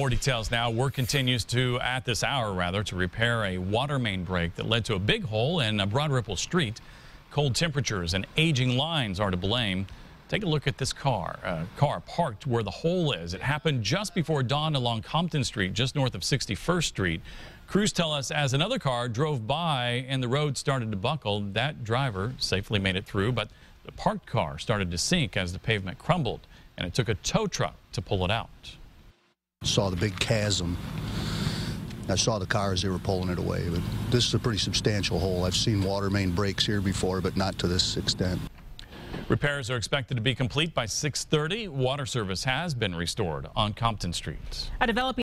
More details now. Work continues to, at this hour rather, to repair a water main break that led to a big hole in uh, Broad Ripple Street. Cold temperatures and aging lines are to blame. Take a look at this car. A car parked where the hole is. It happened just before dawn along Compton Street, just north of 61st Street. Crews tell us as another car drove by and the road started to buckle, that driver safely made it through, but the parked car started to sink as the pavement crumbled, and it took a tow truck to pull it out. Saw the big chasm. I saw the cars, they were pulling it away. But this is a pretty substantial hole. I've seen water main breaks here before, but not to this extent. Repairs are expected to be complete by 6.30. Water service has been restored on Compton Street. A developing